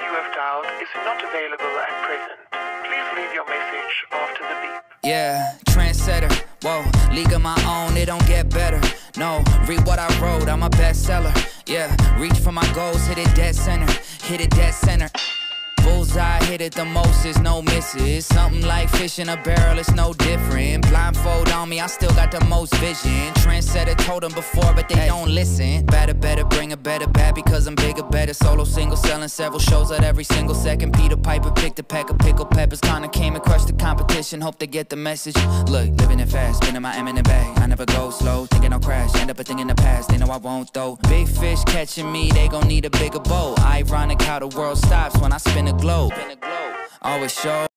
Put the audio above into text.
you have dialed is not available at present. Please leave your message after the beep. Yeah, trendsetter. Whoa, league of my own, it don't get better. No, read what I wrote, I'm a bestseller. Yeah, reach for my goals, hit it dead center. Hit it dead center. Bullseye hit it the most, is no misses. Something like fish in a barrel, it's no different. On me, I still got the most vision. Trendsetter told them before, but they don't listen. Better, better, bring a better bad because I'm bigger, better. Solo single, selling several shows at every single second. Peter Piper picked a pack of pickled peppers. Kinda came and crushed the competition, hope they get the message. Look, living it fast, spinning my M in the bag. I never go slow, thinking I'll crash. End up a thing in the past, they know I won't though. Big fish catching me, they gon' need a bigger boat. Ironic how the world stops when I spin a globe. Always show.